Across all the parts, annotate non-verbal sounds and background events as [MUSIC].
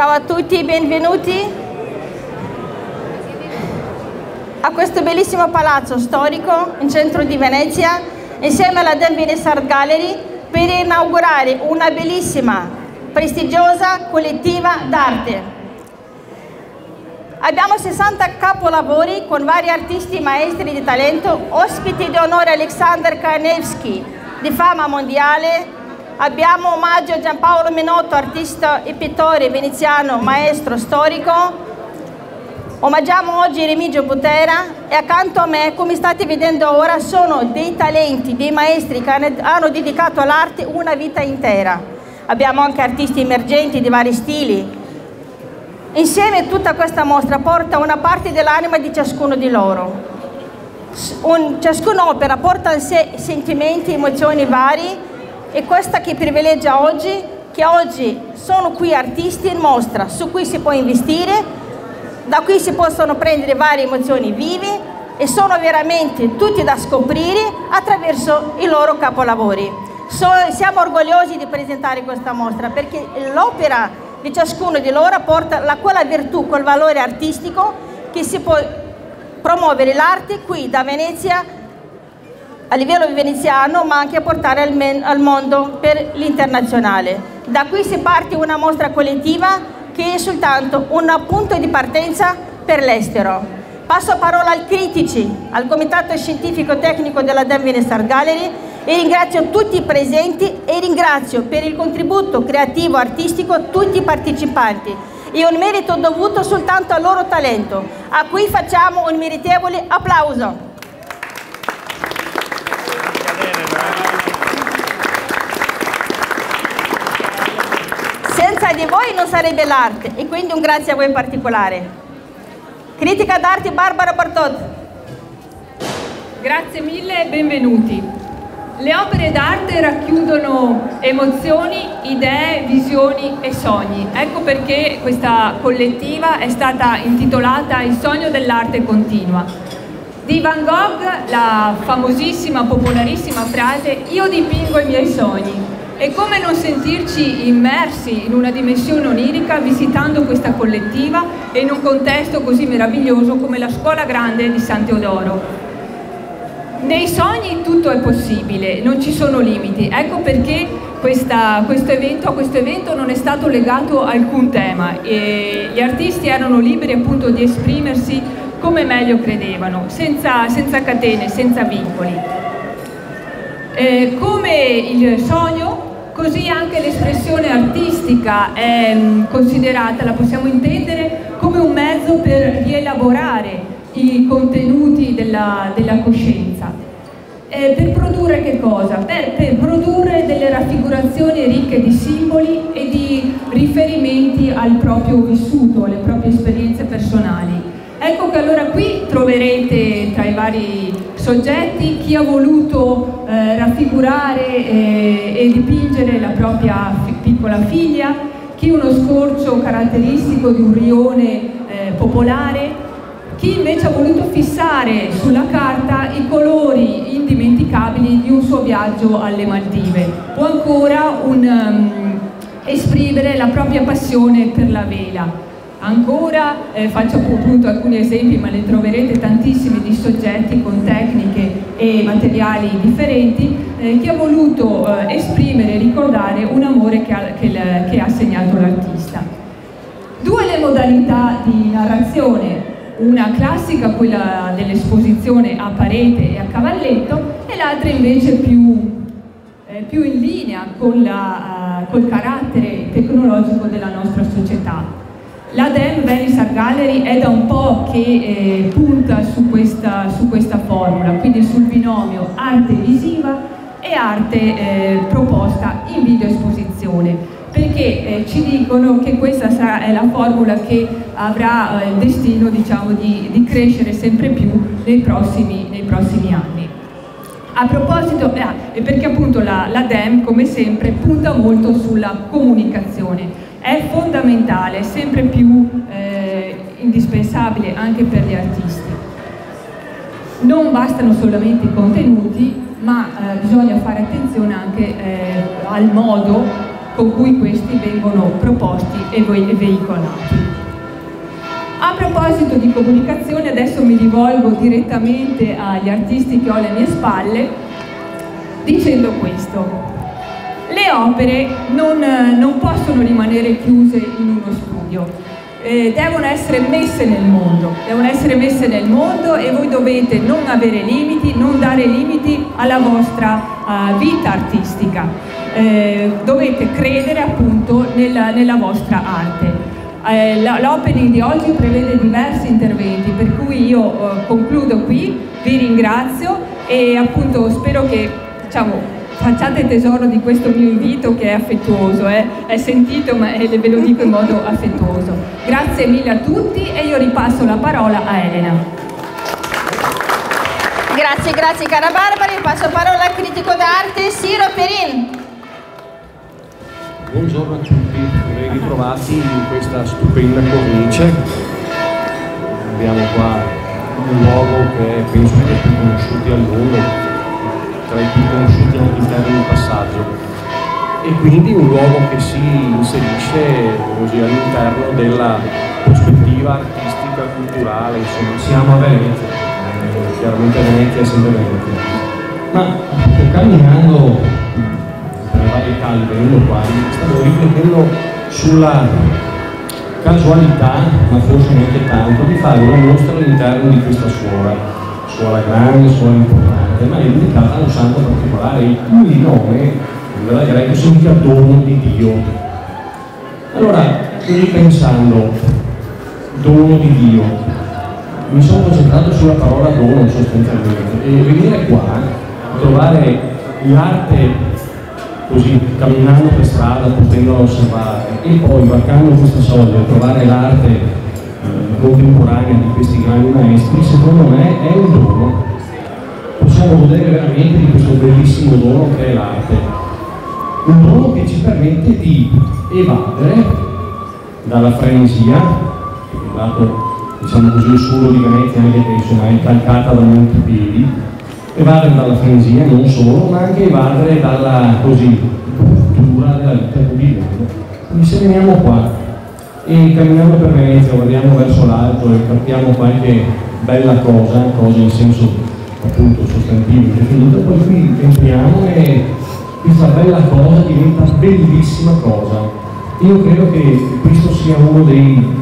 Ciao a tutti, benvenuti a questo bellissimo palazzo storico in centro di Venezia insieme alla Denvines Art Gallery per inaugurare una bellissima, prestigiosa collettiva d'arte. Abbiamo 60 capolavori con vari artisti e maestri di talento, ospiti di onore Alexander Kanevsky, di fama mondiale. Abbiamo omaggio a Giampaolo Menotto, artista e pittore veneziano, maestro storico. Omaggiamo oggi Remigio Butera e accanto a me, come state vedendo ora, sono dei talenti, dei maestri che hanno dedicato all'arte una vita intera. Abbiamo anche artisti emergenti di vari stili, Insieme tutta questa mostra porta una parte dell'anima di ciascuno di loro. Un, ciascuna opera porta in sé sentimenti, emozioni vari e questa che privilegia oggi, che oggi sono qui artisti in mostra su cui si può investire, da cui si possono prendere varie emozioni vive e sono veramente tutti da scoprire attraverso i loro capolavori. So, siamo orgogliosi di presentare questa mostra perché l'opera di ciascuno di loro porta la, quella virtù, quel valore artistico che si può promuovere l'arte qui da Venezia a livello veneziano ma anche a portare al, men, al mondo per l'internazionale. Da qui si parte una mostra collettiva che è soltanto un punto di partenza per l'estero. Passo parola ai critici, al comitato scientifico tecnico della Denver Star Gallery e ringrazio tutti i presenti e ringrazio per il contributo creativo artistico tutti i partecipanti e un merito dovuto soltanto al loro talento, a cui facciamo un meritevole applauso. Senza di voi non sarebbe l'arte e quindi un grazie a voi in particolare. Critica d'arte Barbara Bartot. Grazie mille e benvenuti. Le opere d'arte racchiudono emozioni, idee, visioni e sogni. Ecco perché questa collettiva è stata intitolata Il sogno dell'arte continua. Di Van Gogh la famosissima, popolarissima frase Io dipingo i miei sogni. E come non sentirci immersi in una dimensione onirica visitando questa collettiva e in un contesto così meraviglioso come la Scuola Grande di San Teodoro, nei sogni tutto è possibile, non ci sono limiti. Ecco perché questa, questo evento, a questo evento non è stato legato alcun tema e gli artisti erano liberi appunto di esprimersi come meglio credevano, senza, senza catene, senza vincoli. Eh, come il sogno, così anche l'espressione artistica è mm, considerata, la possiamo intendere come un mezzo per rielaborare i contenuti della, della coscienza. Eh, per produrre che cosa? Per, per, produrre delle raffigurazioni ricche di simboli e di riferimenti al proprio vissuto, alle proprie esperienze personali. Che allora qui troverete tra i vari soggetti chi ha voluto eh, raffigurare eh, e dipingere la propria piccola figlia, chi uno scorcio caratteristico di un rione eh, popolare, chi invece ha voluto fissare sulla carta i colori indimenticabili di un suo viaggio alle Maldive o ancora un, um, esprimere la propria passione per la vela. Ancora eh, faccio appunto alcuni esempi, ma ne troverete tantissimi di soggetti con tecniche e materiali differenti, eh, chi ha voluto eh, esprimere e ricordare un amore che ha, che, che ha segnato l'artista. Due le modalità di narrazione, una classica, quella dell'esposizione a parete e a cavalletto, e l'altra invece più, eh, più in linea con la, uh, col carattere tecnologico della nostra società. La DEM Venice Art Gallery è da un po' che eh, punta su questa, su questa, formula, quindi sul binomio arte visiva e arte eh, proposta in video esposizione perché eh, ci dicono che questa sarà, è la formula che avrà eh, il destino diciamo, di, di, crescere sempre più nei prossimi, nei prossimi anni. A proposito, eh, perché appunto la, la, DEM come sempre punta molto sulla comunicazione, è fondamentale, sempre più eh, indispensabile anche per gli artisti. Non bastano solamente i contenuti, ma eh, bisogna fare attenzione anche eh, al modo con cui questi vengono proposti e veicolati. A proposito di comunicazione, adesso mi rivolgo direttamente agli artisti che ho alle mie spalle dicendo questo. Le opere non, non possono rimanere chiuse in uno studio, eh, devono essere messe nel mondo, devono essere messe nel mondo e voi dovete non avere limiti, non dare limiti alla vostra uh, vita artistica, eh, dovete credere appunto nella, nella vostra arte. Eh, L'opening di oggi prevede diversi interventi, per cui io eh, concludo qui, vi ringrazio e appunto spero che diciamo, facciate tesoro di questo mio invito che è affettuoso, eh? è sentito ma ve lo dico in modo affettuoso. Grazie mille a tutti e io ripasso la parola a Elena. Grazie, grazie cara Barbara, passo la parola al critico d'arte Siro Perin. Buongiorno a tutti, ben ritrovati in questa stupenda cornice. Abbiamo qua un luogo che penso che più conosciuti al mondo, e quindi un luogo che si inserisce all'interno della prospettiva artistica, culturale, insomma siamo a Venezia, eh, chiaramente Venezia è sempre Venezia. Ma camminando per le varie cali venendo qua, stavo riflettendo sulla casualità, ma forse neanche tanto, di fare una mostra all'interno di questa suora suola grande, suola importante, ma è dedicata a un santo particolare, il cui nome nella greco significa dono di Dio. Allora, ripensando, dono di Dio, mi sono concentrato sulla parola dono sostanzialmente e venire qua a trovare l'arte così camminando per strada, potendo osservare e poi varcando questa soglia, trovare l'arte contemporanea di questi grandi maestri, secondo me è un dono. Possiamo godere veramente di questo bellissimo dono che è l'arte. Un dono che ci permette di evadere dalla frenesia, dato diciamo così suolo di Venezia anche che insomma è calcata da molti piedi, evadere dalla frenesia non solo, ma anche evadere dalla così cultura della vita quotidiana. Quindi se veniamo qua e camminando per Venezia guardiamo verso l'alto e capiamo qualche bella cosa, cosa in senso appunto sostantivo indefinito, poi qui entriamo e questa bella cosa diventa bellissima cosa. Io credo che questo sia uno dei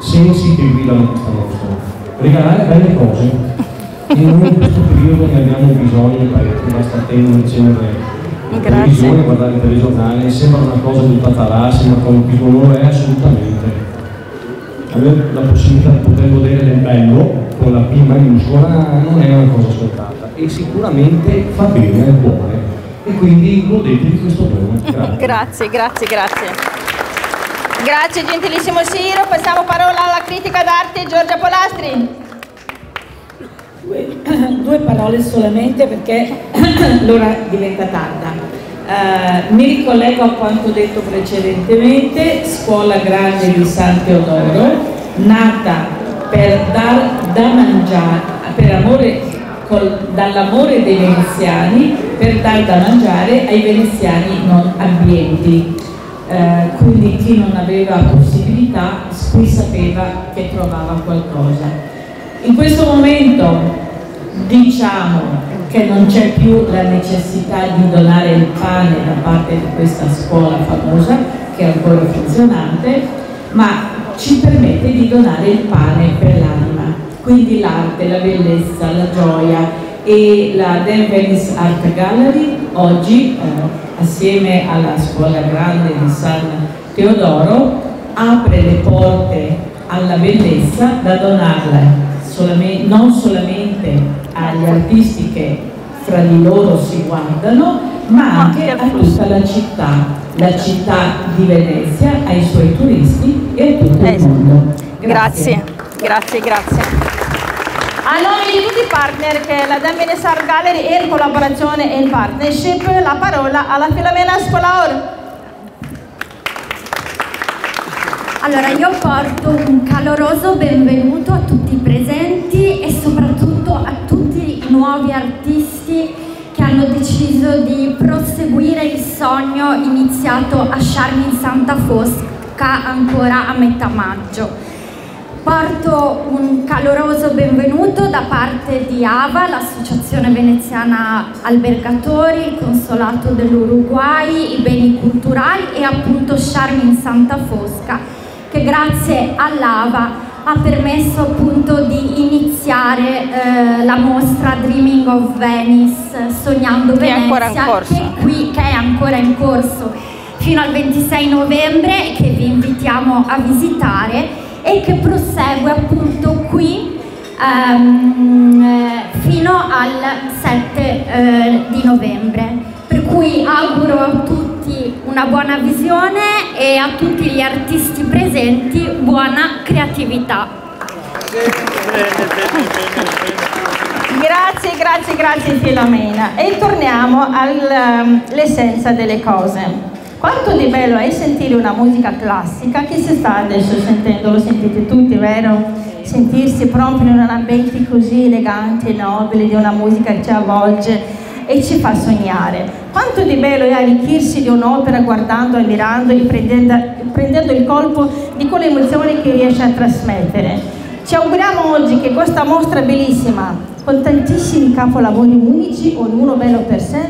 sensi che guidano questa nostra. Regalare belle cose e noi in questo periodo ne abbiamo bisogno perché basta attendere accendere la televisione, guardare il telegiornale, sembra una cosa buttata là, sembra piccolo, non è assolutamente. Avere la possibilità di poter godere del bello con la P maiuscola non è una cosa scontata e sicuramente fa bene al cuore e quindi godetevi questo. Grazie. grazie, grazie, grazie. Grazie gentilissimo Siro, passiamo parola alla critica d'arte Giorgia Polastri. Due, [COUGHS] due parole solamente perché [COUGHS] l'ora diventa tarda. Uh, mi ricollego a quanto detto precedentemente, Scuola Grande di San Teodoro, nata per dar da mangiare, per amore, dall'amore dei veneziani, per dar da mangiare ai veneziani non abbienti. Uh, quindi chi non aveva possibilità qui sapeva che trovava qualcosa. In questo momento diciamo che non c'è più la necessità di donare il pane da parte di questa scuola famosa che è ancora funzionante, ma ci permette di donare il pane per l'anima. Quindi l'arte, la bellezza, la gioia e la Dan Venice Art Gallery oggi eh, assieme alla scuola grande di San Teodoro apre le porte alla bellezza da donarla solamente, non solamente agli artisti che fra di loro si guardano, ma anche a tutta la città, la città di Venezia, ai suoi turisti e a tutto il esatto. mondo. Grazie, grazie, grazie. A nome di tutti i partner che è la Dan Veneziar Gallery e in collaborazione e in partnership, la parola alla Filomena Scolaor. Allora io porto un caloroso benvenuto a tutti i presenti e soprattutto a tutti i nuovi artisti che hanno deciso di proseguire il sogno iniziato a Charmin Santa Fosca ancora a metà maggio. Porto un caloroso benvenuto da parte di AVA, l'Associazione Veneziana Albergatori, il Consolato dell'Uruguay, i beni culturali e appunto Charmin Santa Fosca, che grazie all'AVA ha permesso appunto di iniziare eh, la mostra Dreaming of Venice, Sognando Che è Venezia, che qui che è ancora in corso fino al 26 novembre che vi invitiamo a visitare ehm, eh, fino al 7 eh, di novembre. Per cui auguro a tutti una buona visione e a tutti gli artisti presenti buona creatività. Grazie, grazie, grazie Filomena. E torniamo all'essenza delle cose. Quanto di bello è sentire una musica classica che si sta adesso sentendo, lo sentite tutti, vero? Sentirsi proprio in un ambiente così elegante e nobile di una musica che ci avvolge e ci fa sognare. Quanto di bello è arricchirsi di un'opera guardando, ammirando e prendendo, prendendo il colpo di quelle emozioni che riesce a trasmettere. Ci auguriamo oggi che questa mostra bellissima, con tantissimi capolavori unici, ognuno bello per sé,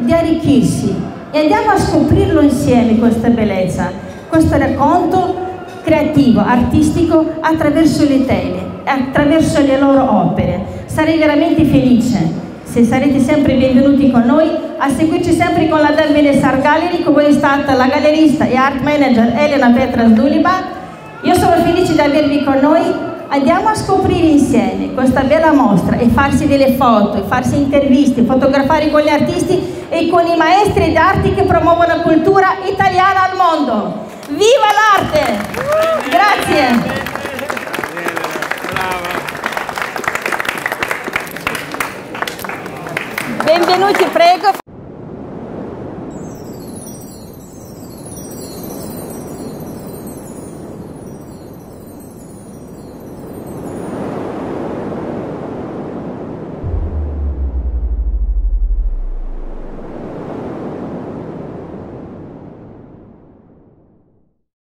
di arricchirsi e andiamo a scoprirlo insieme questa bellezza, questo racconto creativo, artistico attraverso le tele, attraverso le loro opere. Sarei veramente felice se sarete sempre benvenuti con noi a seguirci sempre con la Del Veneziar Gallery, voi è stata la gallerista e art manager Elena Petra Sduliba. Io sono felice di avervi con noi. Andiamo a scoprire insieme questa bella mostra e farsi delle foto, e farsi interviste, fotografare con gli artisti e con i maestri d'arte che promuovono la cultura italiana al mondo. Viva l'arte! Grazie! Benvenuti, prego.